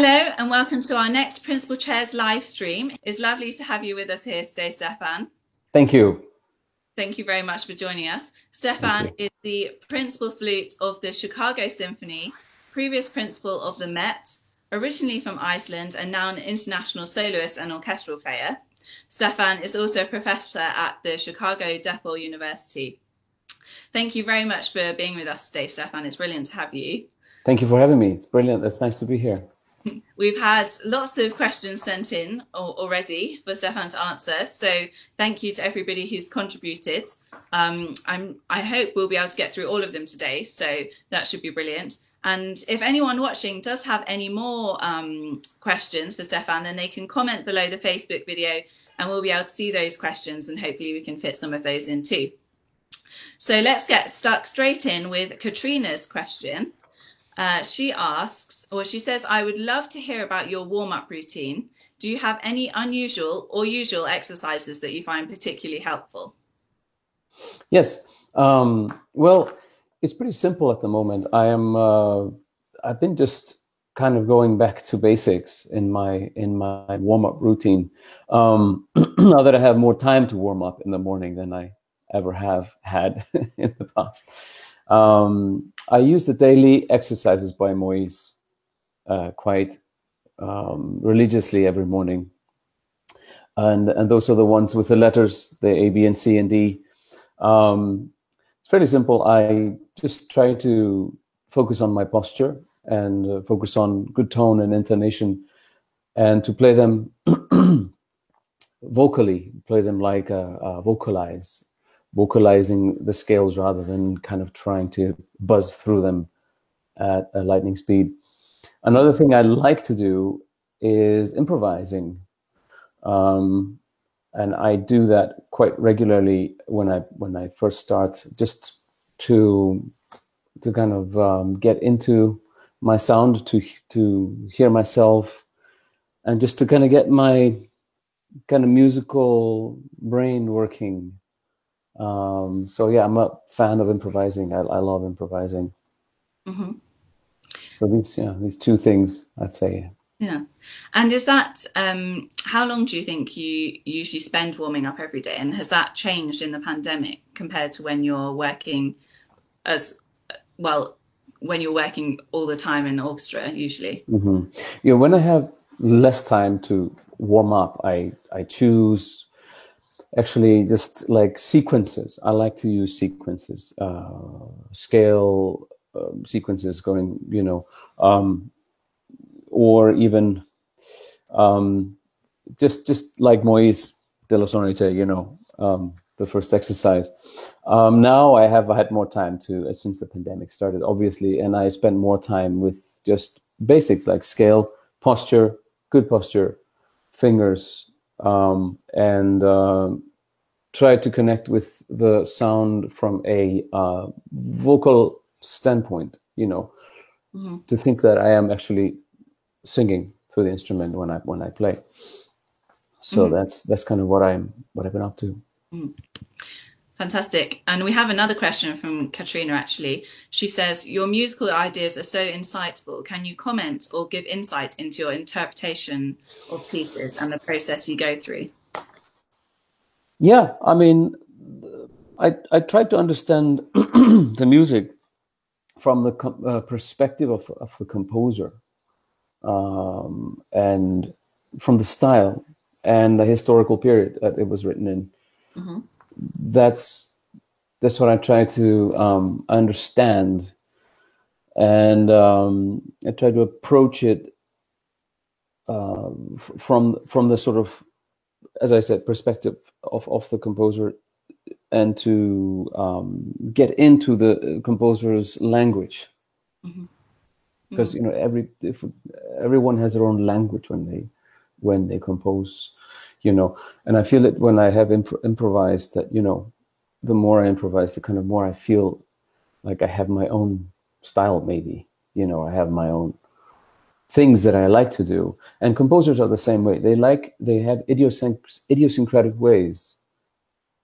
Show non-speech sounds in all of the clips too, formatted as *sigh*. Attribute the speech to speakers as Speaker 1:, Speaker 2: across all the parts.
Speaker 1: Hello and welcome to our next Principal Chairs live stream. It's lovely to have you with us here today, Stefan.
Speaker 2: Thank you.
Speaker 1: Thank you very much for joining us. Stefan is the principal flute of the Chicago Symphony, previous principal of the Met, originally from Iceland and now an international soloist and orchestral player. Stefan is also a professor at the Chicago DePaul University. Thank you very much for being with us today, Stefan. It's brilliant to have you.
Speaker 2: Thank you for having me. It's brilliant. It's nice to be here.
Speaker 1: We've had lots of questions sent in already for Stefan to answer. So thank you to everybody who's contributed. Um, I hope we'll be able to get through all of them today. So that should be brilliant. And if anyone watching does have any more um, questions for Stefan, then they can comment below the Facebook video and we'll be able to see those questions and hopefully we can fit some of those in too. So let's get stuck straight in with Katrina's question. Uh, she asks, or she says, I would love to hear about your warm up routine. Do you have any unusual or usual exercises that you find particularly helpful?
Speaker 2: Yes. Um, well, it's pretty simple at the moment. I am, uh, I've been just kind of going back to basics in my in my warm up routine. Um, *clears throat* now that I have more time to warm up in the morning than I ever have had *laughs* in the past. Um, I use the daily exercises by Moyse uh, quite um, religiously every morning. And, and those are the ones with the letters, the A, B, and C, and D. Um, it's fairly simple. I just try to focus on my posture and uh, focus on good tone and intonation and to play them *clears throat* vocally, play them like uh, uh, vocalize vocalizing the scales rather than kind of trying to buzz through them at a lightning speed. Another thing I like to do is improvising. Um, and I do that quite regularly when I when I first start, just to to kind of um, get into my sound, to to hear myself, and just to kind of get my kind of musical brain working um, so yeah, I'm a fan of improvising. I, I love improvising. Mm-hmm. So these, yeah, these two things, I'd say.
Speaker 1: Yeah, and is that um, how long do you think you usually spend warming up every day, and has that changed in the pandemic compared to when you're working as well? When you're working all the time in orchestra, usually.
Speaker 2: Mm-hmm. Yeah, when I have less time to warm up, I I choose actually just like sequences. I like to use sequences, uh, scale um, sequences going, you know, um, or even um, just just like Moyse de la Sonorite, you know, um, the first exercise. Um, now I have had more time to, uh, since the pandemic started, obviously, and I spent more time with just basics like scale, posture, good posture, fingers, um, and uh, try to connect with the sound from a uh, vocal standpoint. You know, mm-hmm. to think that I am actually singing through the instrument when I when I play. So mm-hmm. that's that's kind of what I'm what I've been up to. Mm.
Speaker 1: Fantastic. And we have another question from Katrina actually. She says, Your musical ideas are so insightful. Can you comment or give insight into your interpretation of pieces and the process you go through?
Speaker 2: Yeah, I mean, I I tried to understand *clears throat* the music from the uh, perspective of, of the composer um, and from the style and the historical period that it was written in. Mm-hmm that's that's what I try to um, understand, and um, I try to approach it uh, from from the sort of, as I said, perspective of of the composer, and to um, get into the composer's language, mm-hmm. because mm-hmm. you know every if, everyone has their own language when they when they compose you know. And i feel it when i have imp- improvised that you know the more i improvise the kind of more i feel like i have my own style maybe you know i have my own things that i like to do. And composers are the same way. They like they have idiosync- idiosyncratic ways.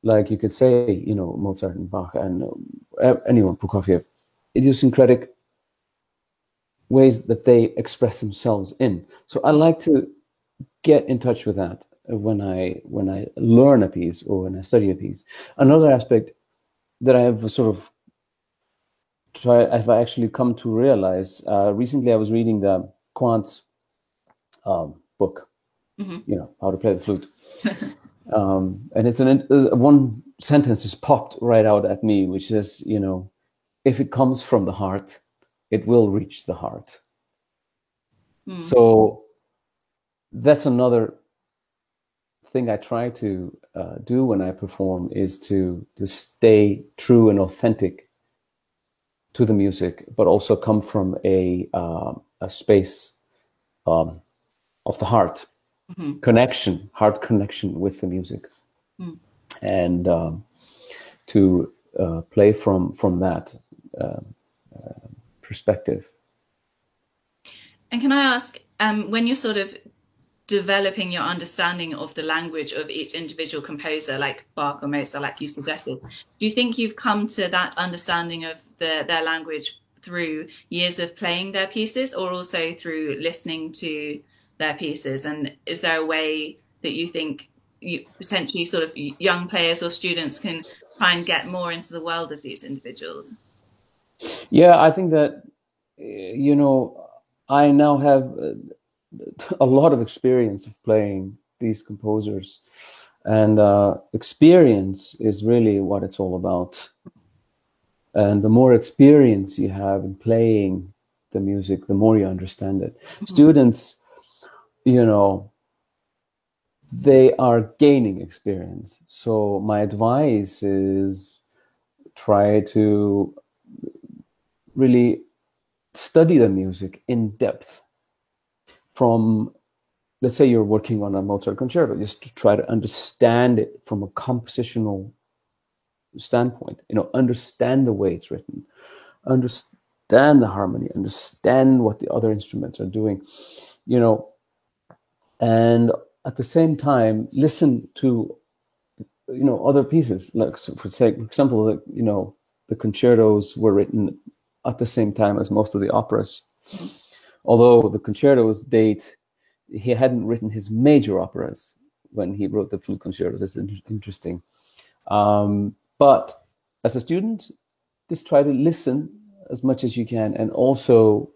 Speaker 2: Like you could say you know mozart and bach and uh, anyone prokofiev idiosyncratic ways that they express themselves in. So I like to get in touch with that when I when I learn a piece or when I study a piece. Another aspect that I have sort of try I've actually come to realize. Uh, recently, I was reading the Quantz um, book,
Speaker 1: Mm-hmm.
Speaker 2: you know, how to play the flute, *laughs* um, and it's an uh, one sentence just popped right out at me, which says, you know, if it comes from the heart, it will reach the heart.
Speaker 1: Mm.
Speaker 2: So that's another thing I try to uh, do when I perform is to to stay true and authentic to the music, but also come from a uh, a space um, of the heart
Speaker 1: Mhm.
Speaker 2: connection, heart connection with the music,
Speaker 1: Mm.
Speaker 2: and um, to uh, play from from that uh, uh, perspective.
Speaker 1: And can I ask, um, when you're sort of developing your understanding of the language of each individual composer, like Bach or Mozart, like you suggested, do you think you've come to that understanding of the, their language through years of playing their pieces or also through listening to their pieces? And is there a way that you think you potentially sort of young players or students can try and get more into the world of these individuals?
Speaker 2: Yeah, I think that uh, you know I now have uh, a lot of experience of playing these composers, and uh, experience is really what it's all about. And the more experience you have in playing the music, the more you understand it. Students, you know, they are gaining experience. So my advice is try to really study the music in depth from let's say you're working on a mozart concerto just to try to understand it from a compositional standpoint you know understand the way it's written understand the harmony understand what the other instruments are doing you know and at the same time listen to you know other pieces like so for say for example like, you know the concertos were written at the same time as most of the operas. Although the concertos date, he hadn't written his major operas when he wrote the flute concertos. It's in- interesting. Um, but as a student, just try to listen as much as you can, and also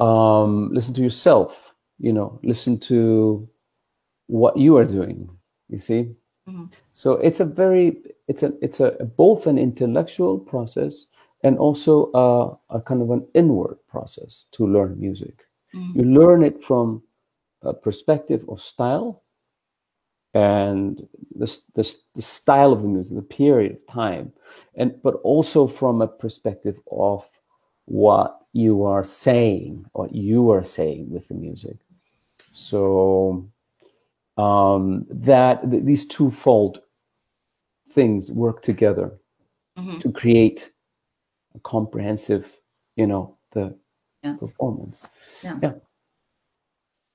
Speaker 2: um, listen to yourself. You know, listen to what you are doing. You see.
Speaker 1: Mhm.
Speaker 2: So it's a very it's a it's a both an intellectual process and also a, a kind of an inward process to learn music.
Speaker 1: Mm.
Speaker 2: You learn it from a perspective of style and the, the, the style of the music, the period of time, and but also from a perspective of what you are saying, what you are saying with the music. So um, that th- these twofold things work together
Speaker 1: Mhm.
Speaker 2: to create comprehensive, you know, the performance.
Speaker 1: Yeah.
Speaker 2: performance.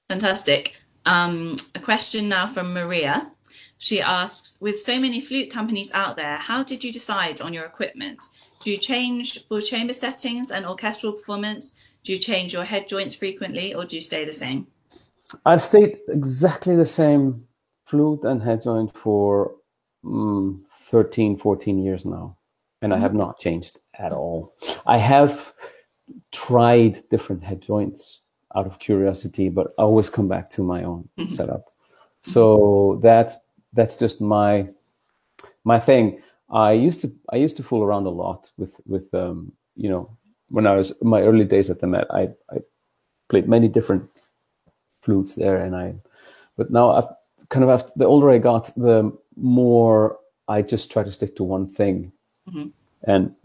Speaker 1: Fantastic. Um, a question now from Maria. She asks, with so many flute companies out there, how did you decide on your equipment? Do you change for chamber settings and orchestral performance? Do you change your head joints frequently or do you stay the same?
Speaker 2: I've stayed exactly the same flute and head joint for mm, 13, 14 years now, and I have not changed at all. I have tried different head joints out of curiosity, but I always come back to my own
Speaker 1: Mhm.
Speaker 2: setup. So that's that's just my my thing. I used to I used to fool around a lot with with um, you know when I was my early days at the Met. I I played many different flutes there, and I but now I've kind of after the older I got, the more I just try to stick to one thing,
Speaker 1: Mhm.
Speaker 2: and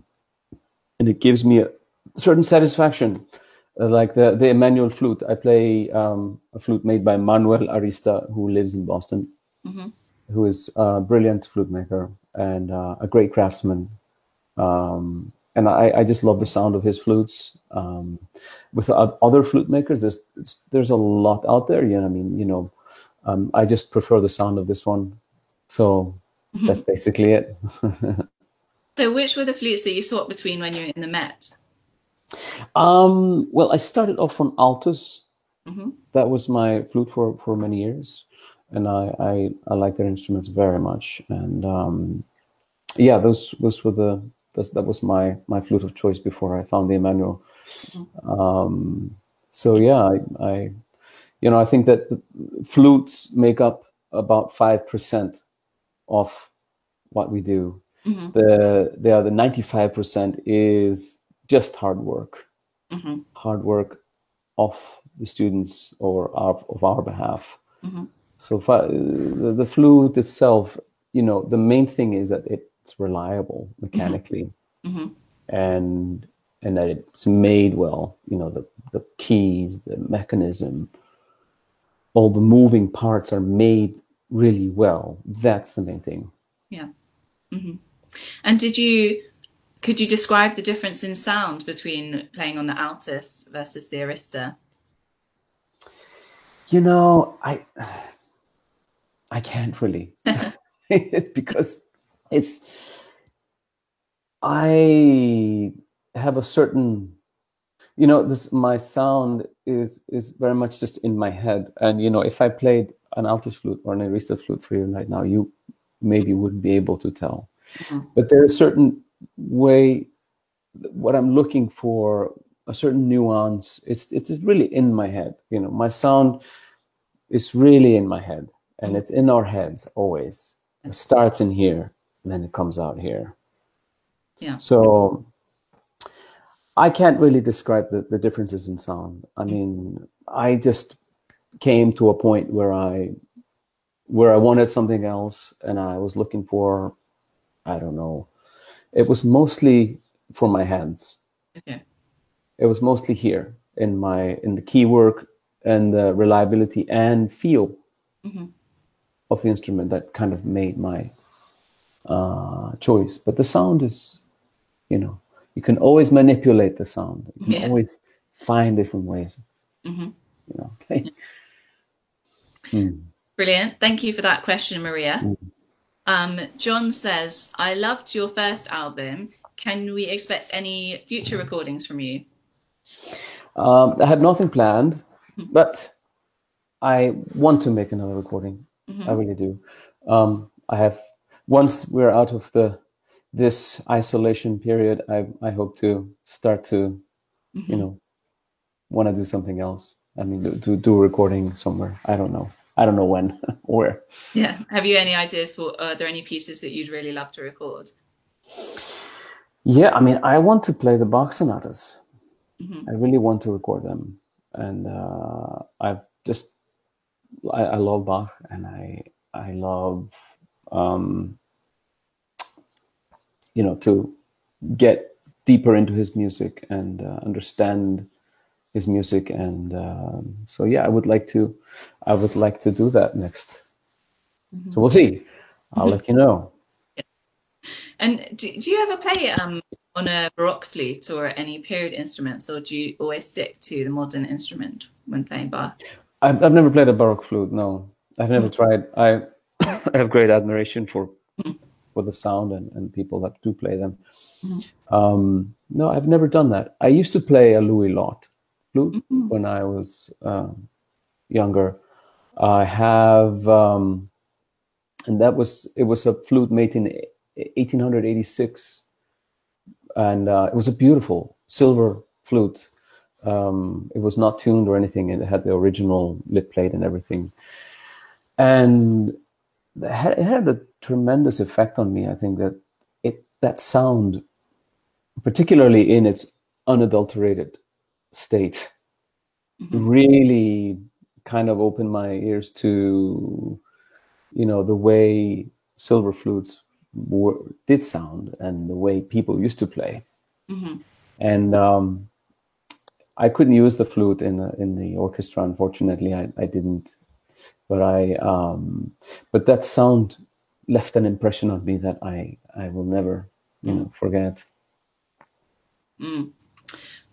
Speaker 2: and it gives me a certain satisfaction. Uh, like the the Emmanuel flute, I play um, a flute made by Manuel Arista, who lives in Boston,
Speaker 1: Mhm.
Speaker 2: who is a brilliant flute maker and uh, a great craftsman. Um, and I, I just love the sound of his flutes. Um, with other flute makers, there's it's- there's a lot out there. You know, I mean, you know, um, I just prefer the sound of this one. So
Speaker 1: Mhm.
Speaker 2: that's basically it. *laughs*
Speaker 1: So, which were the flutes that you swapped between when you were in the Met?
Speaker 2: Um, well, I started off on altus.
Speaker 1: hmm
Speaker 2: That was my flute for for many years, and I I, I like their instruments very much. And um, yeah, those those were the those, that was my my flute of choice before I found the Emmanuel. Um, so yeah, I, I you know I think that the flutes make up about five percent of what we do.
Speaker 1: Hmm
Speaker 2: The the other ninety five percent is just hard work.
Speaker 1: hmm
Speaker 2: hard work of the students or of, of our behalf.
Speaker 1: Mhm.
Speaker 2: So fi- the, the flute itself, you know, the main thing is that it's reliable mechanically
Speaker 1: hmm
Speaker 2: and and that it's made well. You know, the the keys, the mechanism, all the moving parts are made really well. That's the main thing.
Speaker 1: And did you could you describe the difference in sound between playing on the altus versus the arista?
Speaker 2: You know, I I can't really. *laughs* *laughs* Because it's I have a certain you know this my sound is is very much just in my head. And you know if I played an alto flute or an arista flute for you right now you maybe wouldn't be able to tell
Speaker 1: Mhm.
Speaker 2: but there's a certain way what I'm looking for a certain nuance it's it's really in my head you know my sound is really in my head and it's in our heads always. It starts in here and then it comes out here.
Speaker 1: Yeah.
Speaker 2: so i can't really describe the, the differences in sound. I mean i just came to a point where i where i wanted something else and i was looking for i don't know it was mostly for my hands
Speaker 1: Okay.
Speaker 2: it was mostly here in my in the key work and the reliability and feel
Speaker 1: hmm
Speaker 2: of the instrument that kind of made my uh, choice. But the sound is, you know, you can always manipulate the sound. You can
Speaker 1: Yeah.
Speaker 2: always find different ways.
Speaker 1: hmm
Speaker 2: You know. *laughs* Hmm.
Speaker 1: Brilliant. Thank you for that question, Maria.
Speaker 2: Mm.
Speaker 1: Um, John says, I loved your first album. Can we expect any future recordings from you?
Speaker 2: Um, I had nothing planned, but I want to make another recording.
Speaker 1: Mhm.
Speaker 2: I really do. Um, I have once we're out of the this isolation period. I I hope to start to you
Speaker 1: Mhm.
Speaker 2: know want to do something else. I mean, do, do do a recording somewhere. I don't know. I don't know when or *laughs* where.
Speaker 1: Yeah. Have you any ideas for, are there any pieces that you'd really love to record?
Speaker 2: Yeah, I mean, I want to play the Bach sonatas.
Speaker 1: Mhm.
Speaker 2: I really want to record them, and uh, I've just I, I love Bach, and I I love um, you know to get deeper into his music and uh, understand his music, and um, so yeah, I would like to I would like to do that next. So we'll see. I'll let you know. *laughs*
Speaker 1: And do, do you ever play um, on a Baroque flute or any period instruments, or do you always stick to the modern instrument when playing Bach?
Speaker 2: I've, I've never played a baroque flute. No, I've never tried. I, *coughs* I have great admiration for for the sound and, and people that do play them. Um, no, I've never done that. I used to play a Louis Lot flute when I was um, younger. I have, um, and that was it was a flute made in 1886, and uh, it was a beautiful silver flute. Um, it was not tuned or anything. and It had the original lip plate and everything, and it had, it had a tremendous effect on me. I think that it that sound, particularly in its unadulterated state, really kind of opened my ears to, you know, the way silver flutes were, did sound and the way people used to play.
Speaker 1: hmm
Speaker 2: And um, I couldn't use the flute in the, in the orchestra. Unfortunately, I, I didn't. But I um, but that sound left an impression on me that I I will never you know forget.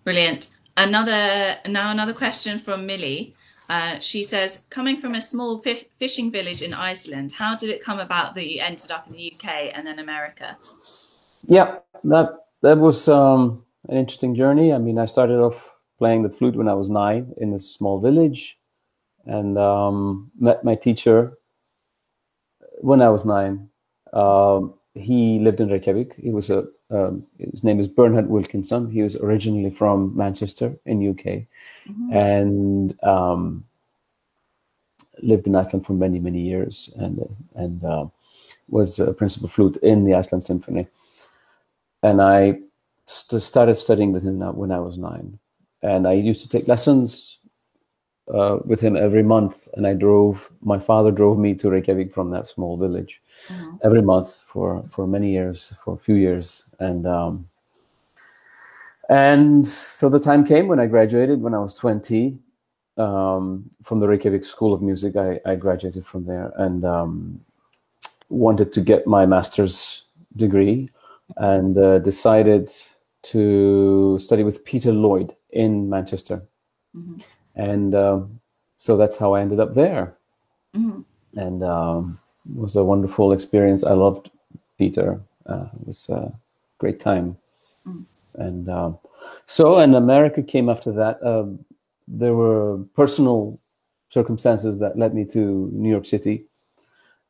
Speaker 1: Brilliant. Another now another question from Millie. Uh, she says, coming from a small fish, fishing village in Iceland, how did it come about that you ended up in the UK and then America?
Speaker 2: Yeah, that that was um, an interesting journey. I mean, I started off playing the flute when I was nine in a small village, and um, met my teacher when I was nine. Um, he lived in Reykjavik. He was a um, his name is Bernhard Wilkinson. He was originally from Manchester in UK, mm-hmm. and um, lived in Iceland for many many years, and and uh, was a principal flute in the Iceland Symphony. And I st- started studying with him when I was nine, and I used to take lessons uh, with him every month, and I drove. My father drove me to Reykjavik from that small village mm-hmm. every month for for many years, for a few years, and um, and so the time came when I graduated when I was twenty um, from the Reykjavik School of Music. I, I graduated from there and um, wanted to get my master's degree, and uh, decided to study with Peter Lloyd in Manchester. Mm-hmm and um, so that's how I ended up there. Mm-hmm. And um, it was a wonderful experience. I loved Peter. Uh, it was a great time. Mm. And um, so, and America came after that. Um, there were personal circumstances that led me to New York City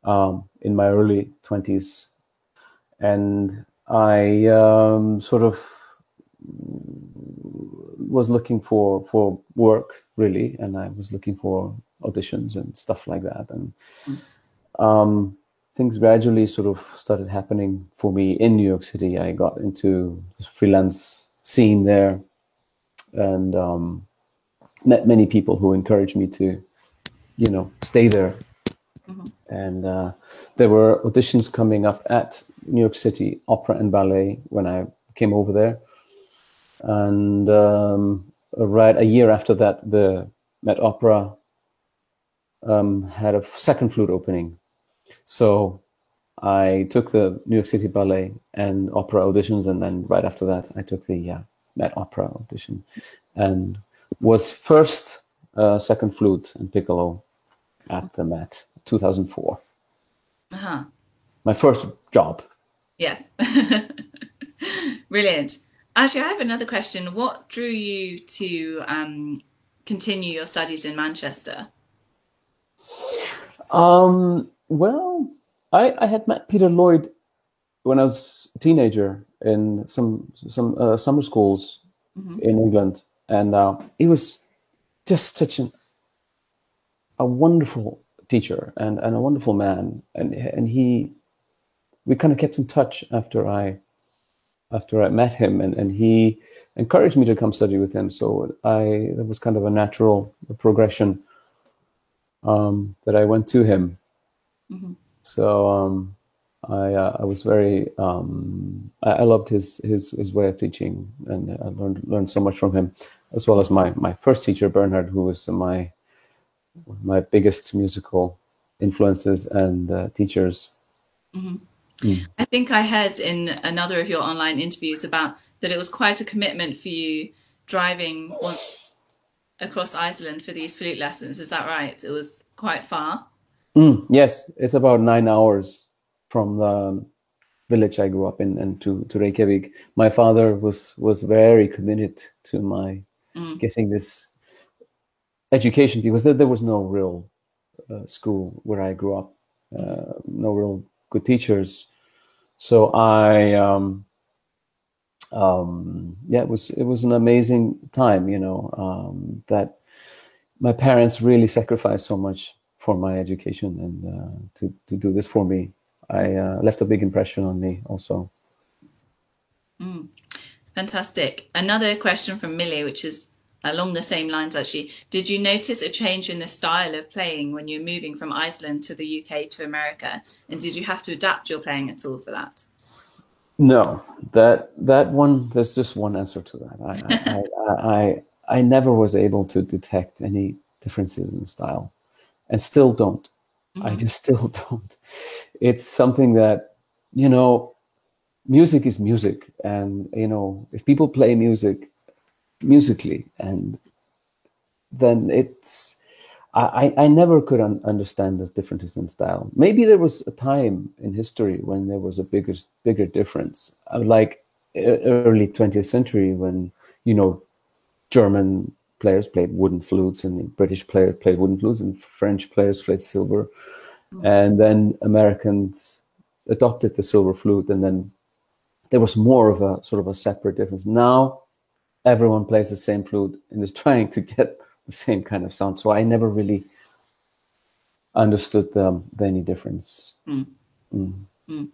Speaker 2: um, in my early 20s. And I um, sort of was looking for for work really, and I was looking for auditions and stuff like that, and um, things gradually sort of started happening for me in New York City. I got into the freelance scene there, and um, met many people who encouraged me to, you know, stay there. Mm-hmm. And uh, there were auditions coming up at New York City Opera and Ballet when I came over there and um, right a year after that, the Met Opera um, had a second flute opening. So I took the New York City Ballet and opera auditions, and then right after that, I took the uh, Met Opera audition, and was first uh, second flute and piccolo at the Met 2004. Uh-huh. My first job.
Speaker 1: Yes. *laughs* Brilliant. Actually, I have another question. What drew you to um, continue your studies in Manchester?
Speaker 2: Um, well, I, I had met Peter Lloyd when I was a teenager in some some uh, summer schools mm-hmm. in England, and uh, he was just such an, a wonderful teacher and, and a wonderful man, and and he we kind of kept in touch after I after I met him, and, and he encouraged me to come study with him. So I that was kind of a natural progression um, that I went to him. Mm-hmm. So um, I uh, I was very um, I, I, loved his his his way of teaching, and I learned learned so much from him, as well as my my first teacher Bernhard, who was my my biggest musical influences and uh, teachers.
Speaker 1: Mm-hmm. Mm. I think I heard in another of your online interviews about that it was quite a commitment for you driving across Iceland for these flute lessons. Is that right? It was quite far.
Speaker 2: Mm, yes, it's about nine hours from the village I grew up in and to, to Reykjavik. My father was was very committed to my mm. getting this education because there, there was no real uh, school where I grew up, uh, no real good teachers. So I, um, um, yeah, it was it was an amazing time. You know um, that my parents really sacrificed so much for my education and uh, to to do this for me. I uh, left a big impression on me also.
Speaker 1: Mm, fantastic. Another question from Millie, which is along the same lines actually. Did you notice a change in the style of playing when you're moving from iceland to the uk to america? And did you have to adapt your playing at all for that?
Speaker 2: No. That that one there's just one answer to that. I I, I, I, I never was able to detect any differences in style and still don't. Mm-hmm. i just *laughs* still don't. It's something that you know music is music. And you know if people play music musically and then it's I, I never could un- understand the differences in style. Maybe there was a time in history when there was a bigger bigger difference. Like early 20th century when you know German players played wooden flutes and British players played wooden flutes and French players played silver, mm-hmm. and then Americans adopted the silver flute, and then there was more of a sort of a separate difference. Now everyone plays the same flute and is *laughs* trying to get the same kind of sound. So I never really understood the, the any difference. Mm.
Speaker 1: Mm. Mm.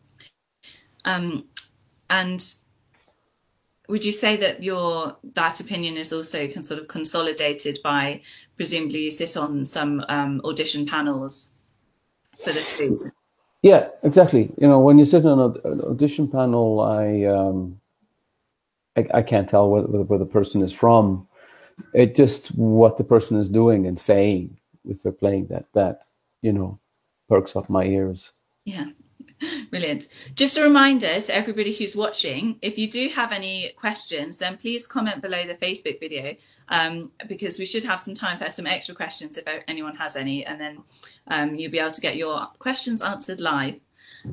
Speaker 1: Um, and would you say that your that opinion is also con- sort of consolidated by presumably you sit on some um, audition panels for the food?
Speaker 2: Yeah, exactly. You know, when you sit on an audition panel, I um, I, I can't tell where, where the person is from. It just what the person is doing and saying with their playing that that you know perks up my ears.
Speaker 1: Yeah, *laughs* Brilliant. Just a reminder to everybody who's watching, if you do have any questions, then please comment below the Facebook video um, because we should have some time for some extra questions if anyone has any, and then um, you'll be able to get your questions answered live.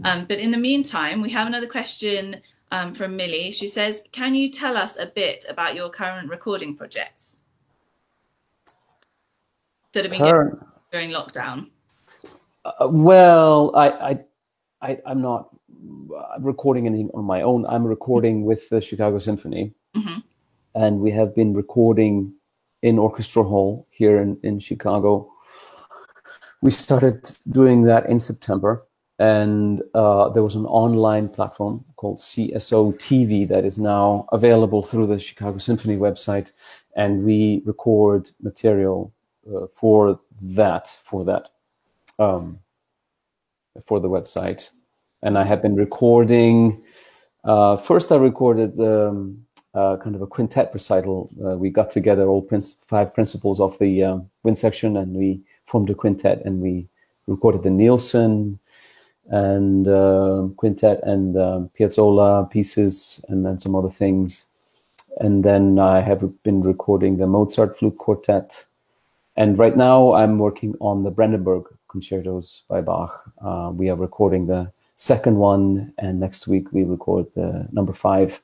Speaker 1: Um, but in the meantime, we have another question um, from Millie. She says, Can you tell us a bit about your current recording projects that have been current... during lockdown?
Speaker 2: Uh, well, I, I I, am not recording anything on my own. I'm recording with the Chicago Symphony, mm-hmm. and we have been recording in Orchestra Hall here in, in Chicago. We started doing that in September, and uh, there was an online platform called CSO TV that is now available through the Chicago Symphony website, and we record material uh, for that for that. Um, for the website. And I have been recording. Uh, first, I recorded um, uh, kind of a quintet recital. Uh, we got together all five principals of the um, wind section, and we formed a quintet, and we recorded the Nielsen and uh, quintet and um, Piazzolla pieces, and then some other things. And then I have been recording the Mozart flute quartet. And right now, I'm working on the Brandenburg concertos by Bach. Uh, we are recording the second one, and next week we record the number 5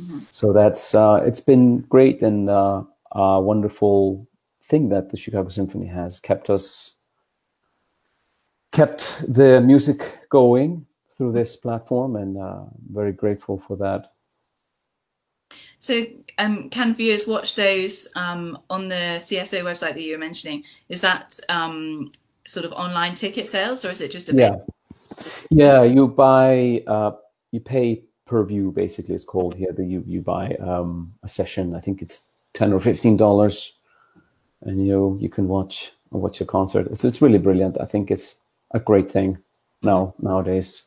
Speaker 2: mm-hmm. So that's uh, it's been great and uh, a wonderful thing that the Chicago Symphony has kept us kept the music going through this platform, and uh, very grateful for that.
Speaker 1: So, um, can viewers watch those um, on the CSO website that you were mentioning? Is that um, sort of online ticket sales, or is it just a
Speaker 2: yeah, yeah? You buy, uh, you pay per view. Basically, it's called here. The you you buy um, a session. I think it's ten or fifteen dollars, and you you can watch watch a concert. It's it's really brilliant. I think it's a great thing now nowadays.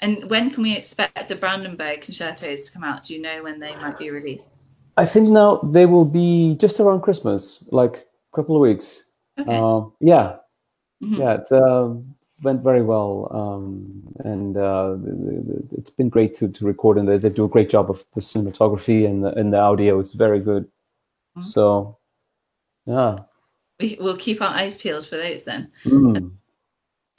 Speaker 1: And when can we expect the Brandenburg concertos to come out? Do you know when they might be released?
Speaker 2: I think now they will be just around Christmas, like a couple of weeks. Okay. Uh, yeah, mm-hmm. yeah, it uh, went very well, um, and uh, it's been great to, to record. And they, they do a great job of the cinematography and the, and the audio is very good. Mm-hmm. So, yeah,
Speaker 1: we, will keep our eyes peeled for those then. Mm.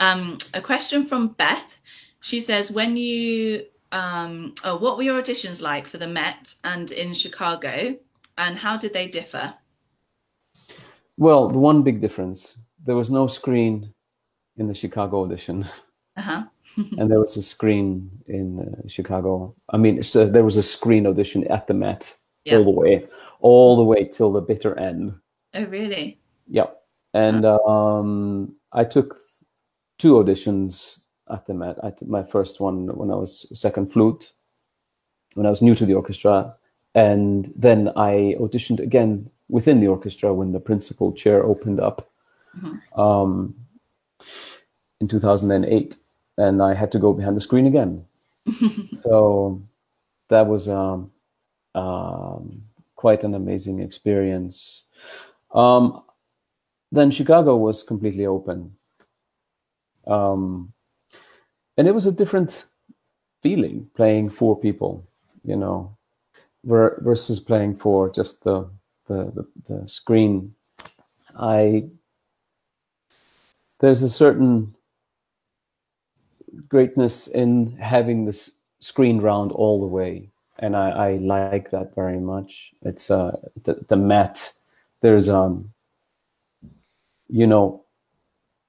Speaker 1: Um, a question from Beth. She says, when you um, oh, what were your auditions like for the Met and in Chicago, and how did they differ?
Speaker 2: Well, the one big difference there was no screen in the Chicago audition. Uh-huh. *laughs* and there was a screen in uh, Chicago. I mean, so there was a screen audition at the Met yeah. all the way, all the way till the bitter end.
Speaker 1: Oh, really?
Speaker 2: Yep. And um, I took two auditions at the Met. I my first one when I was second flute, when I was new to the orchestra, and then I auditioned again within the orchestra when the principal chair opened up mm-hmm. um, in 2008, and I had to go behind the screen again. *laughs* so that was um, um, quite an amazing experience. Um, then Chicago was completely open, um, and it was a different feeling playing for people, you know, versus playing for just the the, the, the screen. I there's a certain greatness in having this screen round all the way, and I, I like that very much. It's uh the the Met. There's um you know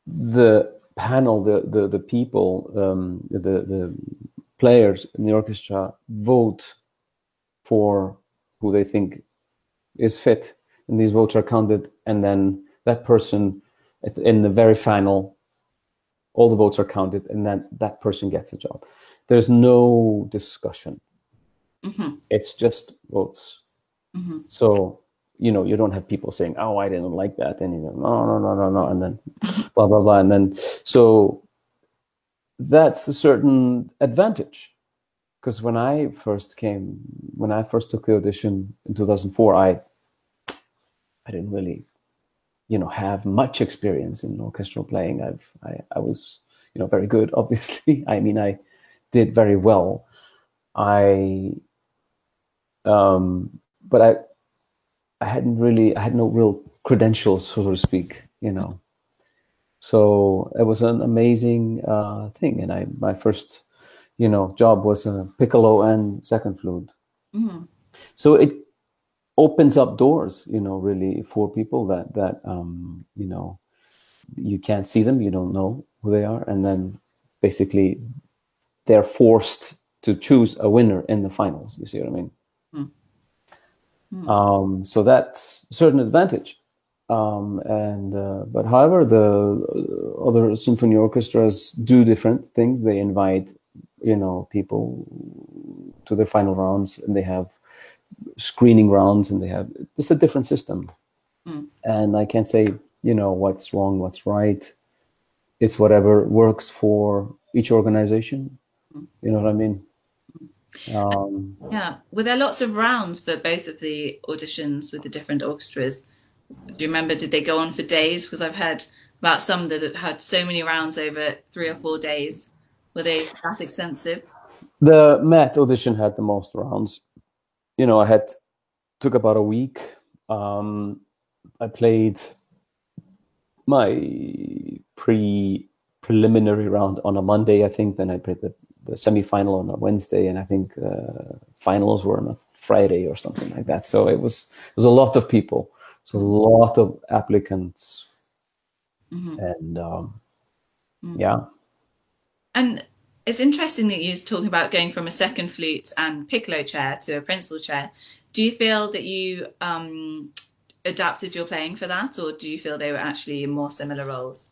Speaker 2: the panel the the, the people um, the the players in the orchestra vote for who they think is fit and these votes are counted and then that person in the very final all the votes are counted and then that person gets a job there's no discussion
Speaker 1: Mhm.
Speaker 2: it's just votes
Speaker 1: Mhm.
Speaker 2: so you know you don't have people saying oh i didn't like that. And you go no no no no no and then *laughs* blah blah blah and then so that's a certain advantage. Because when i first came when i first took the audition in 2004 i i didn't really you know have much experience in orchestral playing. I've i, I was you know very good *laughs* obviously. I mean i did very well. I um but i i hadn't really i had no real credentials so to speak you know. So it was an amazing uh thing and i my first you know job was a piccolo and second flute
Speaker 1: Mhm.
Speaker 2: so it opens up doors you know really for people that that um you know you can't see them you don't know who they are and then basically they're forced to choose a winner in the finals you see what i mean
Speaker 1: Hmm.
Speaker 2: um so that's a certain advantage. Um and uh, but however the other symphony orchestras do different things. They invite you know people to their final rounds and they have screening rounds and they have just a different system.
Speaker 1: Hmm.
Speaker 2: and i can't say you know what's wrong what's right. It's whatever works for each organization. You know what i mean um
Speaker 1: Yeah. Were there lots of rounds for both of the auditions with the different orchestras? Do you remember? Did they go on for days? Because I've heard about some that had had so many rounds over three or four days. Were they that extensive?
Speaker 2: the met audition had the most rounds you know i had took about a week um i played my pre preliminary round on a monday i think then i played the, the semi-final on a wednesday and i think uh, finals were on a friday or something like that so it was it was a lot of people so a lot of applicants
Speaker 1: Mhm.
Speaker 2: and um
Speaker 1: Mm.
Speaker 2: yeah
Speaker 1: And it's interesting that you're talking about going from a second flute and piccolo chair to a principal chair. Do you feel that you um, adapted your playing for that, or do you feel they were actually in more similar roles?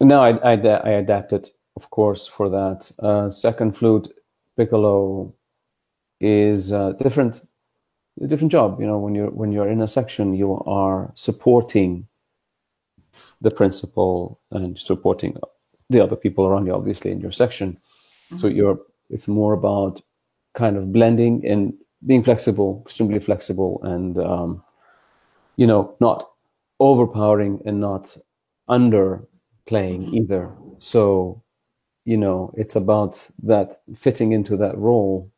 Speaker 2: No, I, I, I adapted, of course, for that. Uh, second flute piccolo is uh, different, a different job. You know, when you're when you're in a section, you are supporting the principal and supporting the other people around you, obviously, in your section. So you're it's more about kind of blending and being flexible, extremely flexible, and um, you know, not overpowering and not underplaying either. So, you know, it's about that fitting into that role.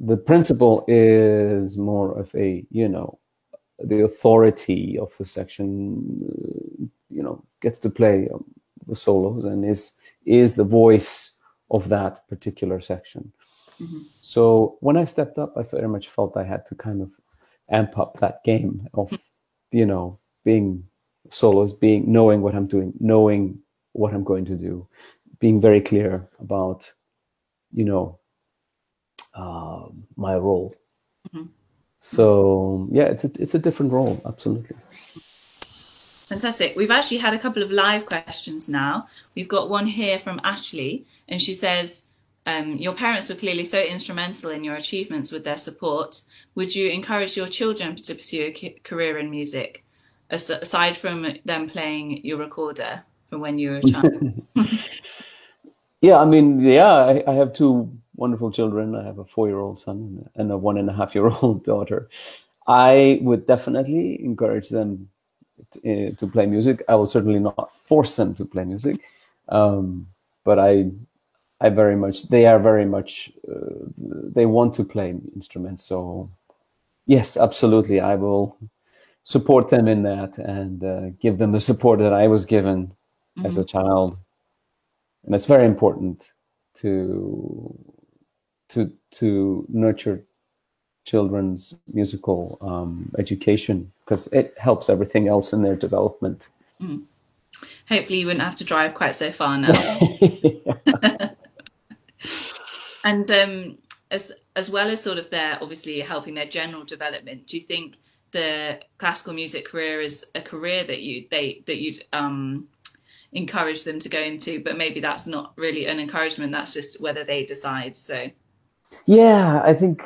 Speaker 2: The principal is more of a, you know, the authority of the section, uh, you know, gets to play um, the solos and is is the voice of that particular section.
Speaker 1: Mhm.
Speaker 2: So when I stepped up, I very much felt I had to kind of amp up that game of, you know, being solos, being knowing what I'm doing, knowing what I'm going to do, being very clear about, you know, uh, my role.
Speaker 1: Mhm.
Speaker 2: So yeah, it's a, it's a different role, absolutely.
Speaker 1: Fantastic. We've actually had a couple of live questions now. We've got one here from Ashley, and she says, um, Your parents were clearly so instrumental in your achievements with their support. Would you encourage your children to pursue a career in music, aside from them playing your recorder from when you were a child? *laughs*
Speaker 2: Yeah, I mean, yeah, I, I have two wonderful children. I have a four-year-old son and a one and a half-year-old *laughs* daughter. I would definitely encourage them to, uh, to play music. I will certainly not force them to play music, um, but I, I very much they are very much uh, they want to play instruments. So, yes, absolutely, I will support them in that and uh, give them the support that I was given as a child and it's very important to to to nurture children's musical um, education because it helps everything else in their development.
Speaker 1: Mm. Hopefully, you wouldn't have to drive quite so far now. *laughs* *laughs* and um, as as well as sort of their obviously helping their general development, do you think the classical music career is a career that you they that you'd um, encourage them to go into? But maybe that's not really an encouragement. That's just whether they decide. So,
Speaker 2: yeah, I think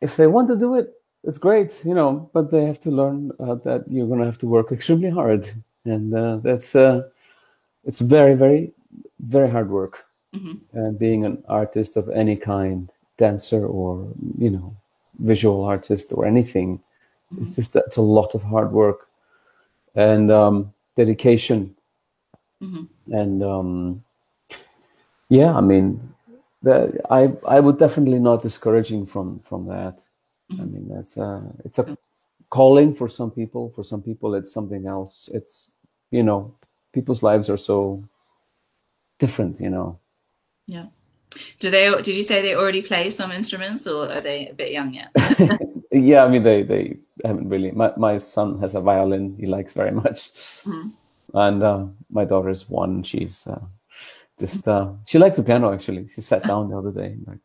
Speaker 2: if they want to do it, it's great, you know. But they have to learn uh, that you're going to have to work extremely hard, and uh, that's uh, it's very, very, very hard work. Mm-hmm. And being an artist of any kind, dancer or you know, visual artist or anything, mm-hmm. it's just that's a lot of hard work and um, dedication. Mm-hmm. And um, yeah, I mean, I I would definitely not discouraging from from that. Mm-hmm. I mean, that's uh, it's a calling for some people. For some people, it's something else. It's you know, people's lives are so different. You know.
Speaker 1: Yeah. Do they? Did you say they already play some instruments, or are they a bit young yet? *laughs*
Speaker 2: yeah, I mean, they they haven't really. My my son has a violin. He likes very much, mm-hmm. And uh, my daughter's one. She's uh, just uh, she likes the piano actually. She sat down the other day and like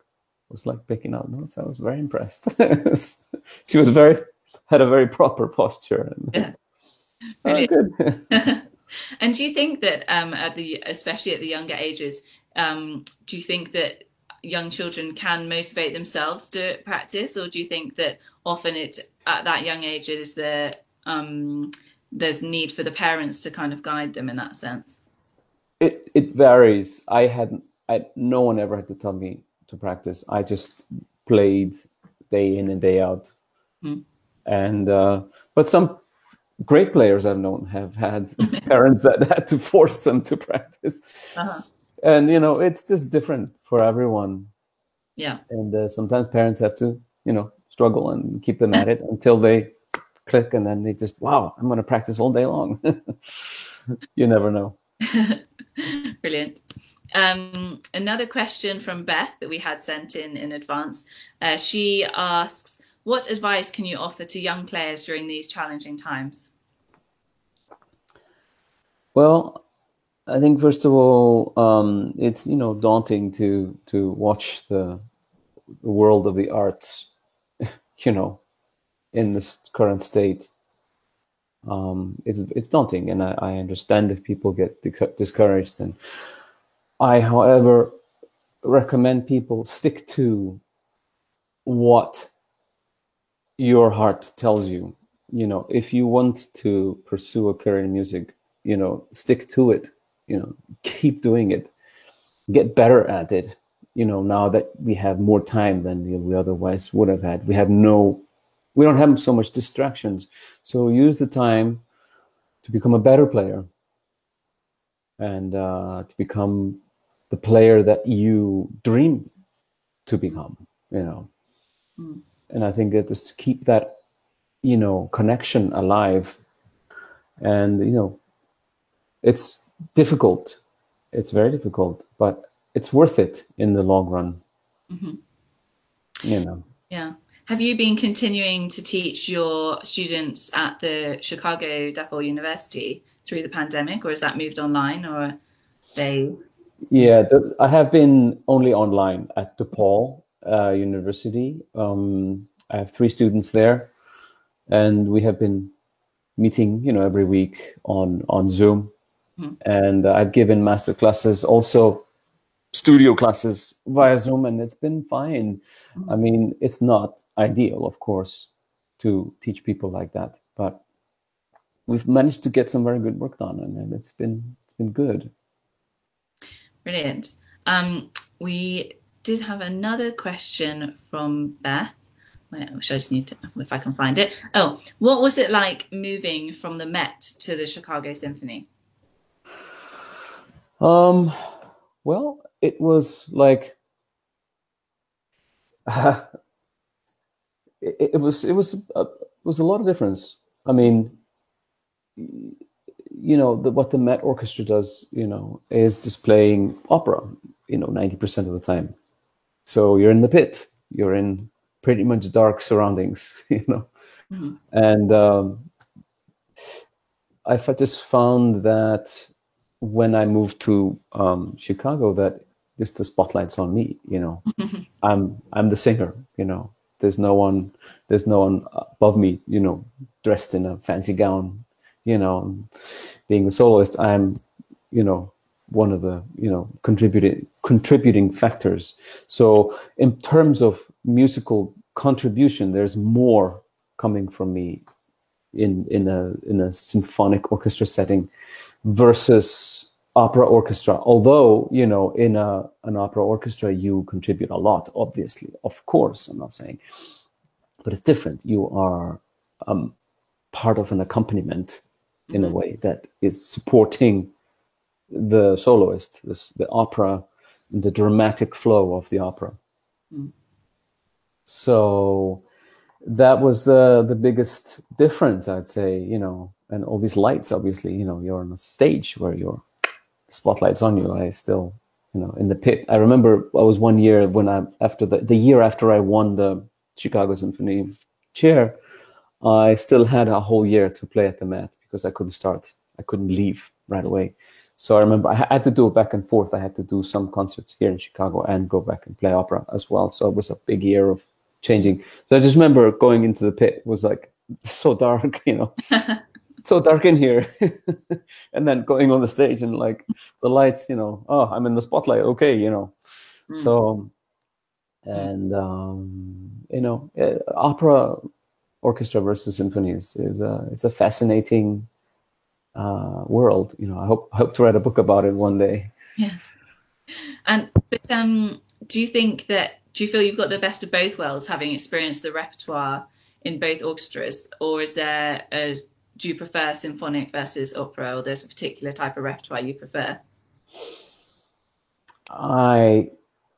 Speaker 2: was like picking out notes. I was very impressed. *laughs* she was very had a very proper posture. And, yeah.
Speaker 1: Really? good. *laughs* and do you think that um, at the especially at the younger ages, um, do you think that young children can motivate themselves to practice, or do you think that often it at that young age it is the um, there's need for the parents to kind of guide them in that sense?
Speaker 2: It it varies. I had I, no one ever had to tell me to practice. I just played day in and day out. Mm. And uh, but some great players I've known have had *laughs* parents that had to force them to practice. Uh-huh. And you know, it's just different for everyone.
Speaker 1: Yeah.
Speaker 2: And uh, sometimes parents have to, you know, struggle and keep them at it until they click, and then they just, wow, I'm going to practice all day long. *laughs* you never know. *laughs*
Speaker 1: Brilliant. Um, another question from Beth that we had sent in in advance. Uh, she asks, "What advice can you offer to young players during these challenging times?"
Speaker 2: Well, I think first of all, um, it's you know daunting to to watch the, the world of the arts, *laughs* you know, in this current state um, it's it's daunting, and I, I understand if people get discouraged. And I, however, recommend people stick to what your heart tells you. You know, if you want to pursue a career in music, you know, stick to it. You know, keep doing it. Get better at it. You know, now that we have more time than we otherwise would have had, we have no we don't have so much distractions. So use the time to become a better player and uh, to become the player that you dream to become you know? Mm. and i think that is to keep that you know connection alive and you know it's difficult. It's very difficult but it's worth it in the long run. Mm-hmm. you know?
Speaker 1: Yeah have you been continuing to teach your students at the Chicago DePaul University through the pandemic, or has that moved online, or they?
Speaker 2: Yeah, the, I have been only online at DePaul uh, University. Um, I have three students there, and we have been meeting, you know, every week on on Zoom. Mm-hmm. And uh, I've given master classes also studio classes via Zoom, and it's been fine. Mm-hmm. I mean, it's not ideal, of course, to teach people like that, but we've managed to get some very good work done, and it's been it's been good.
Speaker 1: Brilliant. Um, we did have another question from Beth. Which I just need to, if I can find it. Oh, what was it like moving from the Met to the Chicago Symphony?
Speaker 2: Um, well, it was like uh, *laughs* it, it, was it was a, it was a lot of difference. I mean, you know, the, what the Met Orchestra does, you know, is just playing opera, you know, ninety percent of the time, So you're in the pit. You're in pretty much dark surroundings, *laughs* you know. Mm-hmm. And um, I just found that when I moved to um, Chicago, that just the spotlight's on me. You know, *laughs* I'm I'm the singer. You know, there's no one there's no one above me. You know, dressed in a fancy gown. You know, being a soloist, I'm you know one of the you know contributing contributing factors. So in terms of musical contribution, there's more coming from me in in a in a symphonic orchestra setting versus opera orchestra although you know in a an opera orchestra you contribute a lot obviously of course i'm not saying but it's different you are um, part of an accompaniment in mm-hmm. a way that is supporting the soloist this, the opera the dramatic flow of the opera mm. so that was the the biggest difference i'd say you know and all these lights obviously you know you're on a stage where your spotlight's on you i still you know in the pit. I remember i was one year when i after the the year after i won the chicago symphony chair i still had a whole year to play at the met because i couldn't start. I couldn't leave right away. So i remember i had to do it back and forth. I had to do some concerts here in chicago and go back and play opera as well. So it was a big year of changing. So I just remember going into the pit. Was like so dark, *laughs* you know, *laughs* so dark in here, *laughs* and then going on the stage and like the lights, you know, oh, I'm in the spotlight, okay, you know. Mm. So, and um, you know, uh, opera orchestra versus symphonies is a it's a fascinating uh, world. You know, I hope hope to write a book about it one day.
Speaker 1: Yeah, and but um, do you think that do you feel you've got the best of both worlds, having experienced the repertoire in both orchestras, or is there a do you prefer symphonic versus opera, or there's a particular type of repertoire you prefer?
Speaker 2: I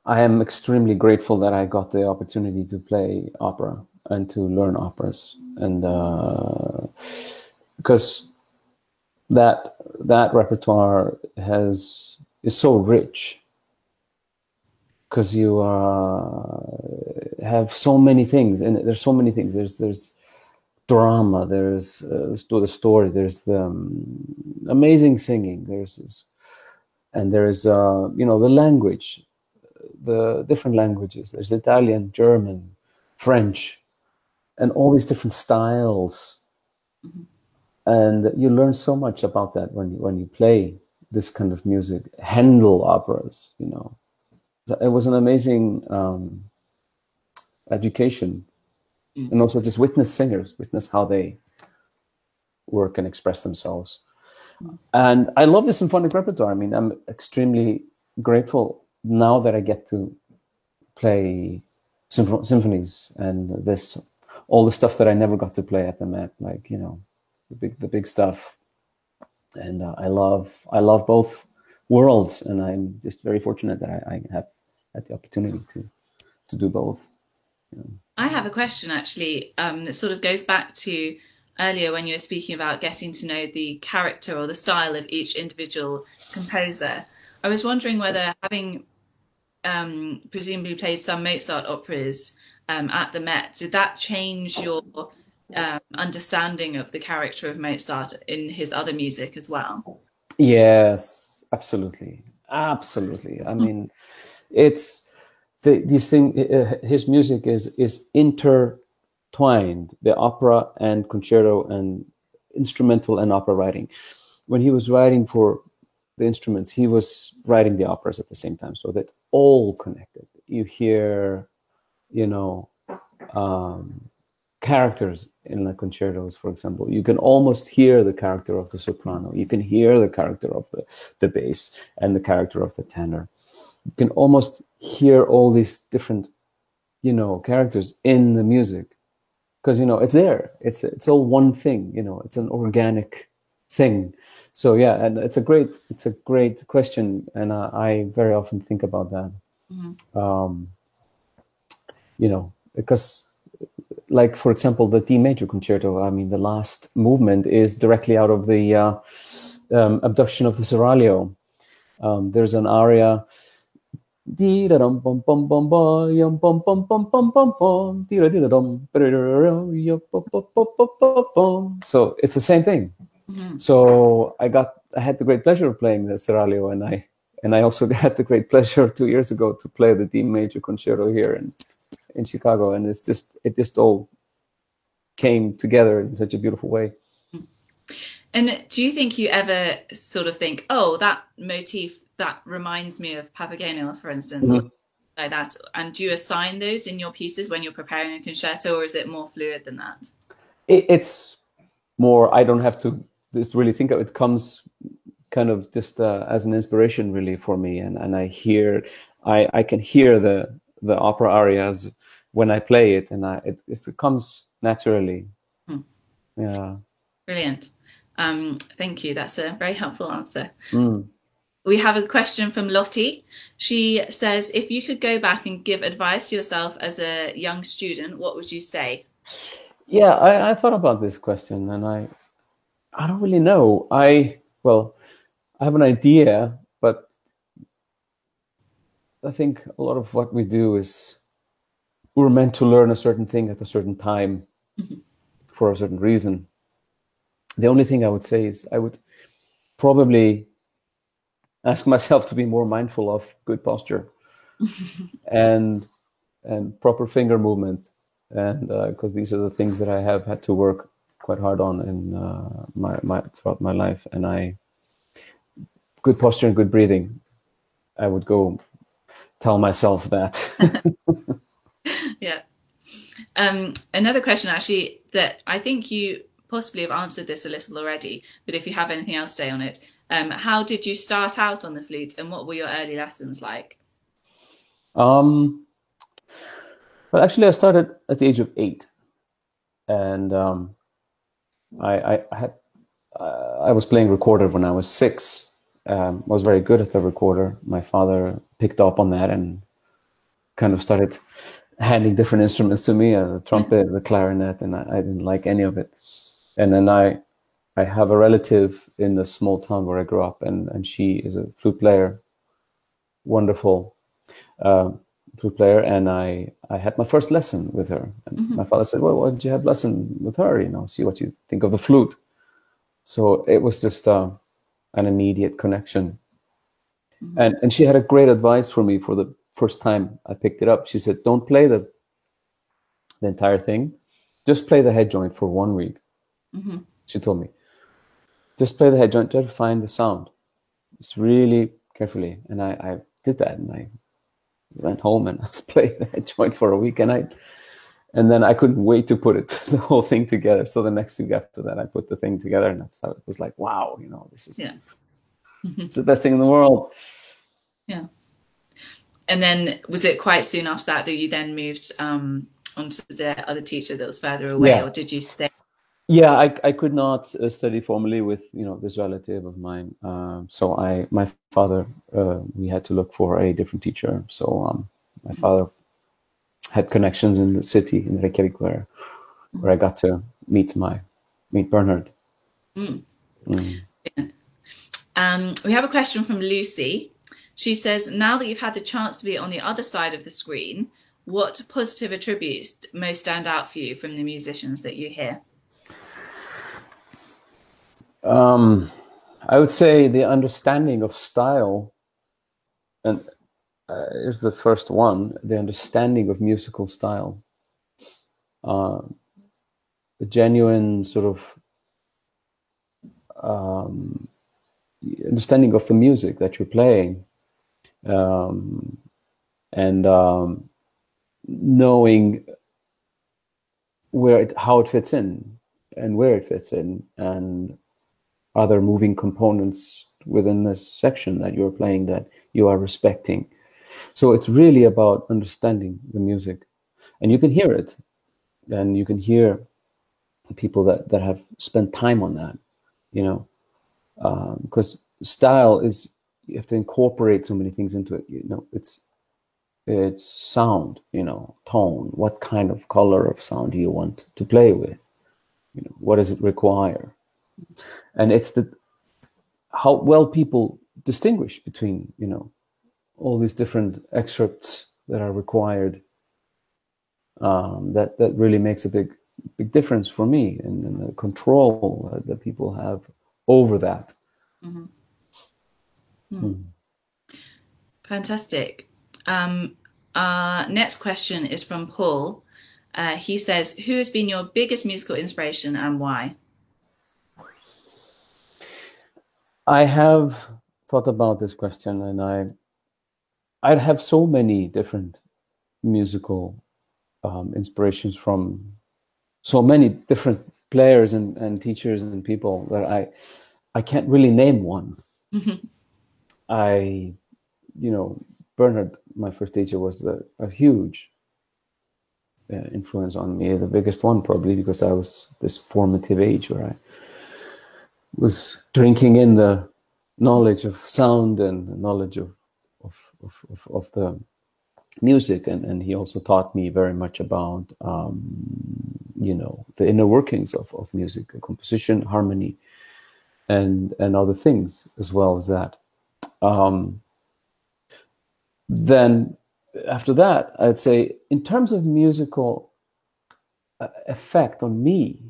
Speaker 2: I am extremely grateful that I got the opportunity to play opera and to learn operas, and uh, because that that repertoire has is so rich. Because you uh, have so many things and there's so many things. There's there's drama there's uh, the story there's the um, amazing singing there's this, and there's uh, you know the language the different languages there's italian german french and all these different styles mm-hmm. and you learn so much about that when you when you play this kind of music handel operas you know it was an amazing um, education mm. and also just witness singers witness how they work and express themselves mm. and i love the symphonic repertoire i mean i'm extremely grateful now that i get to play symph- symphonies and this all the stuff that i never got to play at the met like you know the big the big stuff and uh, i love i love both worlds and i'm just very fortunate that I, I have had the opportunity to to do both.
Speaker 1: I have a question actually um, that sort of goes back to earlier when you were speaking about getting to know the character or the style of each individual composer. I was wondering whether having um, presumably played some Mozart operas um, at the Met, did that change your um, understanding of the character of Mozart in his other music as well?
Speaker 2: Yes, absolutely, absolutely. I mean it's the, these thing. Uh, his music is is intertwined. The opera and concerto and instrumental and opera writing. When he was writing for the instruments, he was writing the operas at the same time, so that all connected. You hear, you know, um, characters in the concertos, for example. You can almost hear the character of the soprano. You can hear the character of the, the bass and the character of the tenor you can almost hear all these different you know characters in the music. Because you know it's there. It's it's all one thing you know it's an organic thing. So yeah and it's a great it's a great question and i, I very often think about that. Mm-hmm. um, you know because like for example the d major concerto i mean the last movement is directly out of the uh, um, abduction of the seraglio. Um, there's an aria Dee da dum bum bum bum yum bum bum bum bum bum bum dee da dee da dum ba da da da da, yum, bum, bum, bum, bum, bum, bum. So it's the same thing.
Speaker 1: Mhm.
Speaker 2: So I got I had the great pleasure of playing the Seraglio, and I and I also *laughs* had the great pleasure two years ago to play the D major concerto here in in Chicago, and it's just it just all came together in such a beautiful way.
Speaker 1: And do you think you ever sort of think, oh, that motif that reminds me of Papageno, for instance, or like that? And do you assign those in your pieces when you're preparing a concerto, or is it more fluid than that?
Speaker 2: It, it's more I don't have to just really think of it. comes kind of just uh, as an inspiration really for me, and and I hear I I can hear the the opera arias when I play it, and I it, it comes naturally.
Speaker 1: Hmm.
Speaker 2: Yeah.
Speaker 1: Brilliant. Um, thank you. That's a very helpful answer.
Speaker 2: Mm.
Speaker 1: We have a question from Lottie. She says, if you could go back and give advice to yourself as a young student, what would you say?
Speaker 2: Yeah, I, I thought about this question and I I don't really know. I well, I have an idea, but I think a lot of what we do is we're meant to learn a certain thing at a certain time mm-hmm. for a certain reason. The only thing I would say is I would probably ask myself to be more mindful of good posture *laughs* and and proper finger movement and because these are the things that I have had to work quite hard on in uh, my, my throughout my life, and I good posture and good breathing. I would go tell myself that. *laughs*
Speaker 1: Yes. Um, another question, actually, that I think you possibly have answered this a little already, but if you have anything else to say on it, um, how did you start out on the flute and what were your early lessons like?
Speaker 2: um, but actually, I started at the age of eight, and um, I, I, I had uh, I was playing recorder when I was six. Um, was very good at the recorder. My father picked up on that and kind of started handing different instruments to me, uh, the trumpet, the clarinet, and I, I didn't like any of it. And then I, I have a relative in the small town where I grew up, and, and she is a flute player, wonderful uh, flute player. And I, I had my first lesson with her. And my father said, "Well, why did you have lesson with her? You know, see what you think of the flute." So it was just uh, an immediate connection. And and she had a great advice for me for the first time I picked it up. She said, "Don't play the the entire thing. Just play the head joint for one week."
Speaker 1: hmm
Speaker 2: She told me, "Just play the head joint. Try to find the sound. Just really carefully." And I, I did that, and I went home and *laughs* I was playing the head joint for a week, and I and then I couldn't wait to put it *laughs* the whole thing together. So the next week after that, I put the thing together, and that's how it was like, wow, you know, this is
Speaker 1: Yeah. *laughs*
Speaker 2: it's the best thing in the world.
Speaker 1: Yeah. And then was it quite soon after that that you then moved um, onto the other teacher that was further away,
Speaker 2: Yeah.
Speaker 1: or did you stay?
Speaker 2: Yeah, I, I could not uh, study formally with you know this relative of mine. Um, so I my father uh, we had to look for a different teacher. So um, my father had connections in the city in Reykjavik where where I got to meet my meet Bernhard.
Speaker 1: Mm.
Speaker 2: Mm.
Speaker 1: Um, we have a question from Lucy. She says, now that you've had the chance to be on the other side of the screen, what positive attributes most stand out for you from the musicians that you hear?
Speaker 2: Um, I would say the understanding of style and uh, is the first one. The understanding of musical style, uh, the genuine sort of um, understanding of the music that you're playing, um, and um, knowing where it, how it fits in and where it fits in and other moving components within this section that you're playing that you are respecting. So it's really about understanding the music, and you can hear it, and you can hear people that that have spent time on that, you know, um, because style is you have to incorporate so many things into it. You know, it's it's sound, you know, tone. What kind of color of sound do you want to play with? You know, what does it require? And it's the how well people distinguish between you know all these different excerpts that are required. Um, that that really makes a big big difference for me and, and the control uh, that people have over that. Mm-hmm.
Speaker 1: Mm. Fantastic. Um, our next question is from Paul. Uh, he says, "Who has been your biggest musical inspiration and why?"
Speaker 2: I have thought about this question, and I I have so many different musical um, inspirations from so many different players and, and teachers and people that I I can't really name one. Mm-hmm. I, you know, Bernard, my first teacher, was a, a huge uh, influence on me. The biggest one, probably, because I was this formative age where I was drinking in the knowledge of sound and knowledge of of, of, of, the music. And, and he also taught me very much about um, you know the inner workings of, of music composition harmony and and other things as well as that. Um, then after that i'd say in terms of musical uh, effect on me